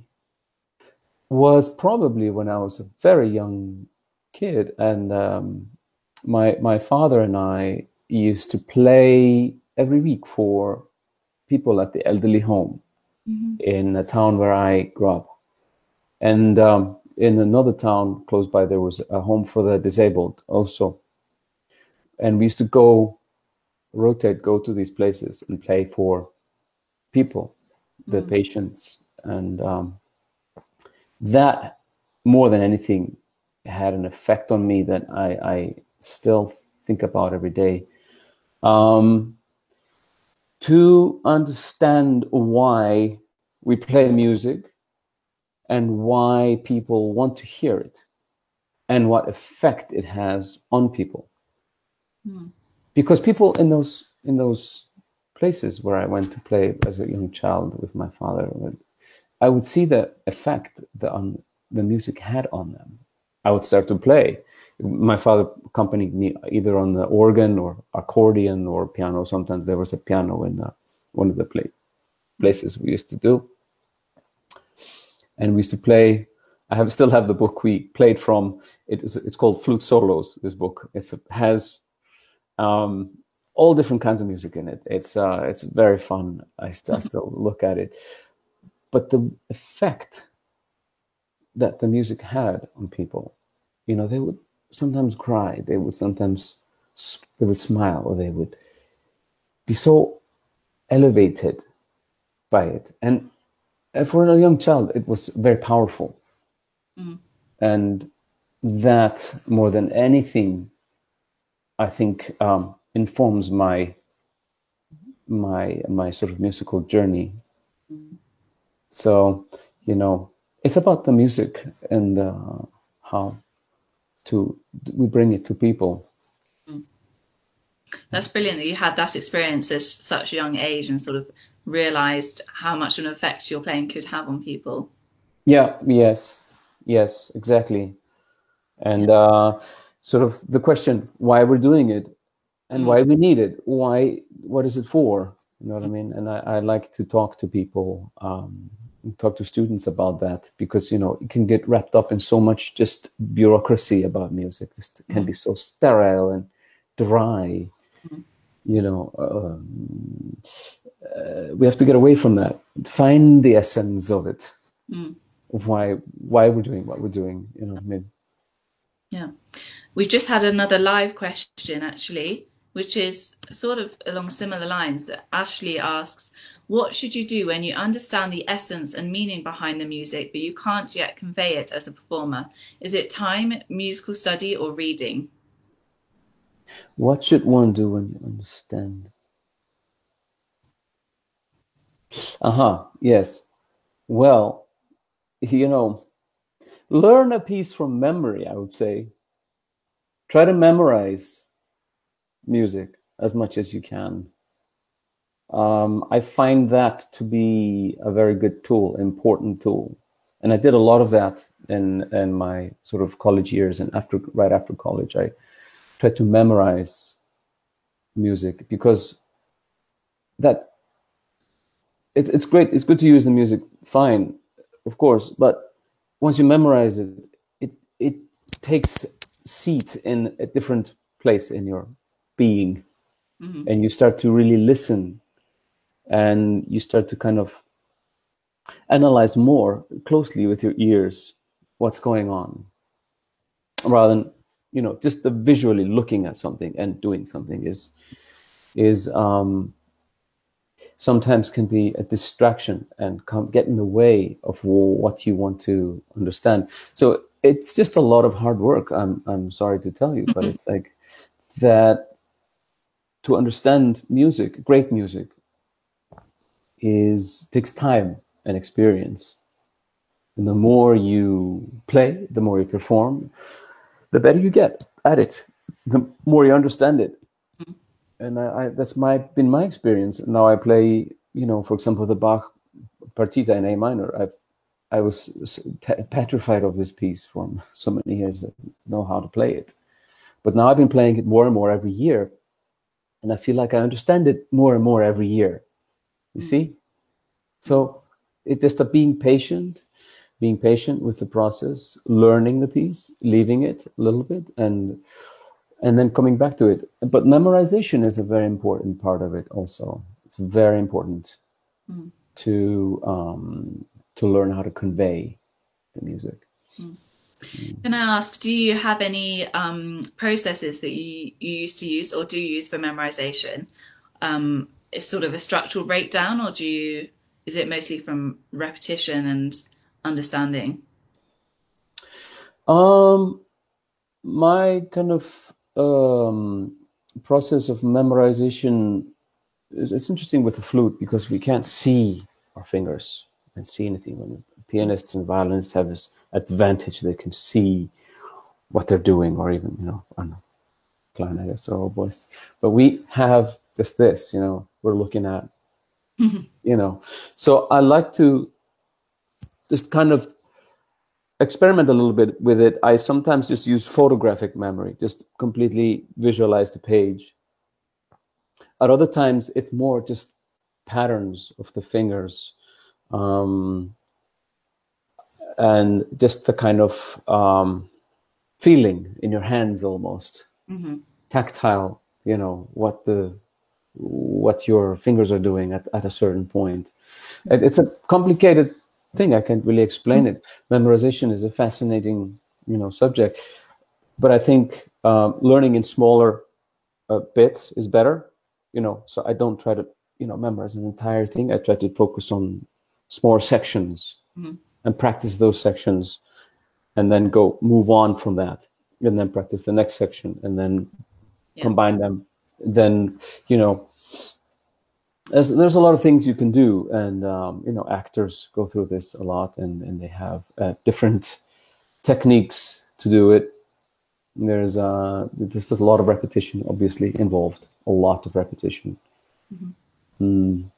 Speaker 2: was probably when i was a very young kid and um, my my father and i used to play every week for people at the elderly home mm-hmm. in a town where I grew up. And um, in another town close by, there was a home for the disabled also. And we used to go, rotate, go to these places and play for people, the mm-hmm. patients. And um, that, more than anything, had an effect on me that I, I still think about every day. Um, to understand why we play music and why people want to hear it and what effect it has on people mm. because people in those in those places where i went to play as a young child with my father i would see the effect that on the music had on them i would start to play my father accompanied me either on the organ or accordion or piano. Sometimes there was a piano in uh, one of the play, places we used to do. And we used to play. I have still have the book we played from. It is it's called Flute Solos. This book it has um, all different kinds of music in it. It's uh, it's very fun. I still, *laughs* still look at it, but the effect that the music had on people, you know, they would sometimes cry. They would sometimes they would smile, or they would be so elevated by it. And for a young child, it was very powerful. Mm. And that, more than anything, I think um, informs my my my sort of musical journey. Mm. So you know, it's about the music and uh, how to we bring it to people.
Speaker 1: Mm. that's brilliant that you had that experience at such a young age and sort of realized how much of an effect your playing could have on people.
Speaker 2: Yeah yes yes exactly. And yeah. uh, sort of the question why we're doing it and mm. why we need it? Why what is it for? You know what i mean? And i, I like to talk to people um, talk to students about that because you know it can get wrapped up in so much just bureaucracy about music. It can be so sterile and dry mm-hmm. you know um, uh, we have to get away from that. Find the essence of it. Mm. of why why we're doing what we're doing you know I mean?
Speaker 1: Yeah. We've just had another live question actually which is sort of along similar lines ashley asks what should you do when you understand the essence and meaning behind the music, but you can't yet convey it as a performer? Is it time, musical study, or reading?
Speaker 2: What should one do when you understand? Uh huh, yes. Well, you know, learn a piece from memory, I would say. Try to memorize music as much as you can um, I find that to be a very good tool, important tool, and I did a lot of that in in my sort of college years and after right after college, I tried to memorize music because that it's it's great. It's good to use the music, fine, of course. But once you memorize it, it it takes seat in a different place in your being,
Speaker 1: Mhm.
Speaker 2: and you start to really listen, and you start to kind of analyze more closely with your ears what's going on, rather than you know just the visually looking at something and doing something is is um, sometimes can be a distraction and come get in the way of what you want to understand. So it's just a lot of hard work. I'm I'm sorry to tell you, but it's like that to understand music, great music, is takes time and experience. And the more you play, the more you perform, the better you get at it. The more you understand it, mm-hmm. and I, I that's my been my experience. Now I play, you know, for example, the Bach Partita in A minor. I I was petrified of this piece for so many years. I didn't know how to play it, but now I've been playing it more and more every year, and I feel like I understand it more and more every year. You
Speaker 1: Mm.
Speaker 2: see, so it just a being patient, being patient with the process, learning the piece, leaving it a little bit, and and then coming back to it. But memorization is a very important part of it. Also, it's very important
Speaker 1: Mm.
Speaker 2: to um, to learn how to convey the music.
Speaker 1: Can I ask, do you have any um, processes that you, you used to use or do use for memorization? Um, is sort of a structural breakdown, or do you is it mostly from repetition and understanding?
Speaker 2: Um, my kind of um, process of memorization is it's interesting with the flute because we can't see our fingers and see anything. When pianists and violinists have this advantage, they can see what they're doing, or even you know, I don't know, clarinetists or oboists. But we have just this, you know, we're looking at, you know. So I like to just kind of experiment a little bit with it. I sometimes just use photographic memory, just completely visualize the page. At other times, it's more just patterns of the fingers um, and just the kind of um, feeling in your hands almost.
Speaker 1: Hmm
Speaker 2: tactile you know what the what your fingers are doing at, at a certain point. It- it's a complicated thing i can't really explain it. Memorization is a fascinating you know subject. But i think um, learning in smaller uh, bits is better you know so i don't try to you know memorize an entire thing. I try to focus on smaller sections.
Speaker 1: Mhm.
Speaker 2: And practice those sections and then go move on from that and then practice the next section and then
Speaker 1: Yeah.
Speaker 2: combine them then you know there's, there's a lot of things you can do and um, you know actors go through this a lot and, and they have uh, different techniques to do it there's uh there's a lot of repetition obviously involved a lot of repetition Mm.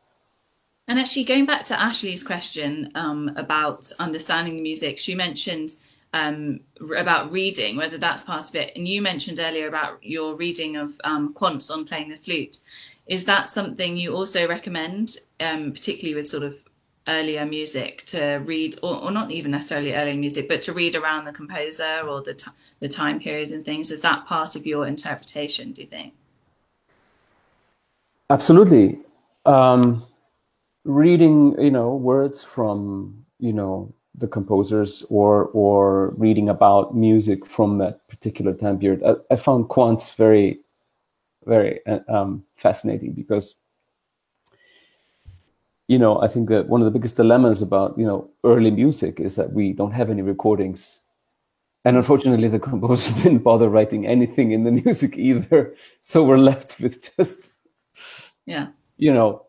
Speaker 1: And actually, going back to Ashley's question um, about understanding the music, she mentioned um, about reading, whether that's part of it. And you mentioned earlier about your reading of um, Quantz on playing the flute. Is that something you also recommend, um, particularly with sort of earlier music, to read, or, or not even necessarily earlier music, but to read around the composer or the t- the time period and things? Is that part of your interpretation? Do you think?
Speaker 2: absolutely um reading you know words from you know the composers or or reading about music from that particular time period. I, I found Quantz very very uh, um, fascinating because you know i think that one of the biggest dilemmas about you know early music is that we don't have any recordings. And unfortunately the *laughs* composers didn't bother writing anything in the *laughs* music either. So we're left with just
Speaker 1: Yeah.
Speaker 2: you know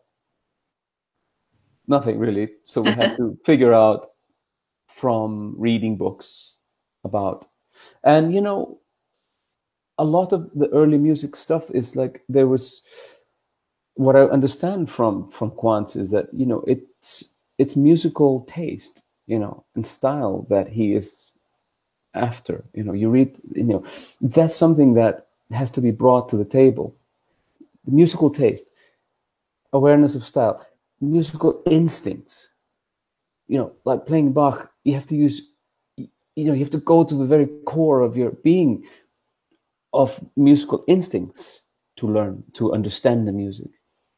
Speaker 2: nothing really. So we had to *laughs* figure out from reading books about and you know a lot of the early music stuff is like there was what i understand from from quantz is that you know it's it's musical taste you know and style that he is after you know. You read you know that's something that has to be brought to the table. The musical taste, awareness of style, musical instincts. You know, like playing Bach, you have to use, you know, you have to go to the very core of your being of musical instincts to learn, to understand the music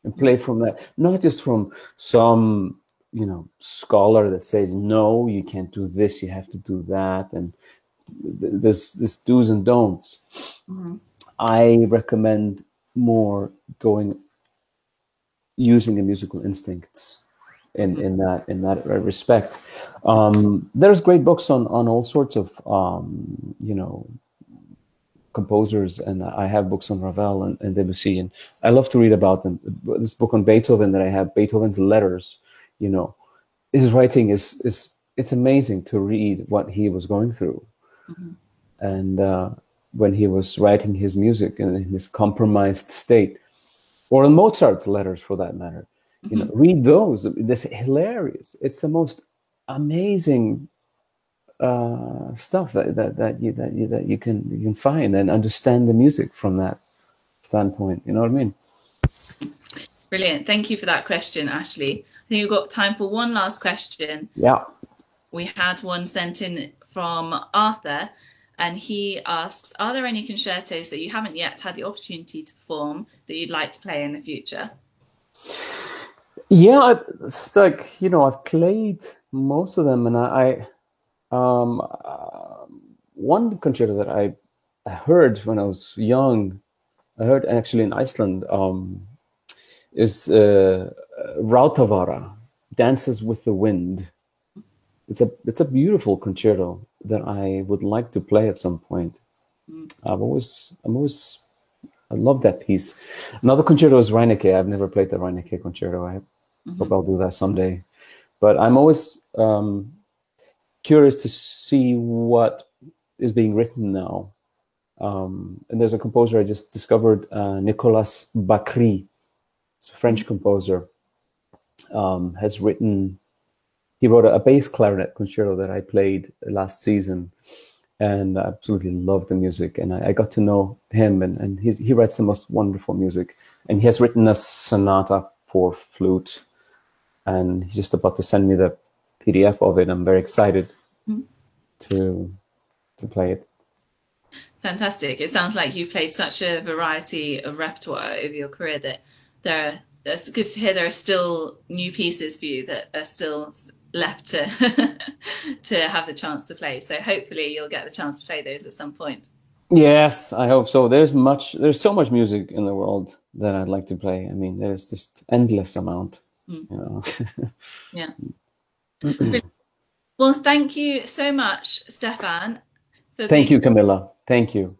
Speaker 2: and play from that, not just from some, you know, scholar that says, no, you can't do this, you have to do that. And there's this do's and don'ts. Mm-hmm. I recommend more going using the musical instincts in in that in that respect. Um, there's great books on on all sorts of um, you know composers, and I have books on Ravel and, and Debussy, and I love to read about them. This book on Beethoven that I have, Beethoven's letters. You know, his writing is is it's amazing to read what he was going through, mm-hmm. and uh, when he was writing his music in his compromised state, or Mozart's letters for that matter. You know, mm-hmm. read those. It's hilarious. It's the most amazing uh, stuff that, that that you that you that you can you can find and understand the music from that standpoint. You know what I mean?
Speaker 1: Brilliant. Thank you for that question, Ashley. I think we've got time for one last question.
Speaker 2: Yeah.
Speaker 1: We had one sent in from Arthur, and he asks Are there any concertos that you haven't yet had the opportunity to perform that you'd like to play in the future?
Speaker 2: Yeah, it's like, you know, I've played most of them, and I, um, uh, one concerto that I, I heard when I was young, I heard actually in Iceland, um, is uh, Rautavaara, Dances with the Wind. It's a it's a beautiful concerto that I would like to play at some point. Mm. I've always, I'm always, I love that piece. Another concerto is Reinecke. I've never played the Reinecke concerto. I mm-hmm. hope I'll do that someday. But I'm always um, curious to see what is being written now. Um, and there's a composer I just discovered, uh, Nicolas Bacri. It's a French composer. Um, has written he wrote a, a bass clarinet concerto that I played last season, and I absolutely loved the music. And I, I got to know him, and, and he writes the most wonderful music. And he has written a sonata for flute, and he's just about to send me the PDF of it. I'm very excited mm-hmm. to to play it.
Speaker 1: Fantastic! It sounds like you've played such a variety of repertoire over your career that there. It's good to hear there are still new pieces for you that are still left to *laughs* to have the chance to play. So hopefully you'll get the chance to play those at some point.
Speaker 2: Yes, I hope so. There's much there's so much music in the world that I'd like to play. I mean, there's just endless amount. Mm. You know. *laughs*
Speaker 1: yeah. well, thank you so much, Stefan.
Speaker 2: thank you, Camilla. Thank you.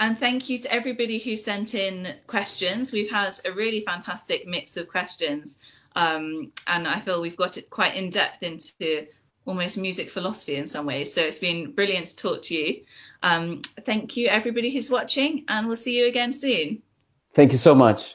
Speaker 1: And thank you to everybody who sent in questions. We've had a really fantastic mix of questions. Um, and I feel we've got it quite in depth into almost music philosophy in some ways. So it's been brilliant to talk to you. Um, thank you, everybody who's watching, and we'll see you again soon.
Speaker 2: Thank you so much.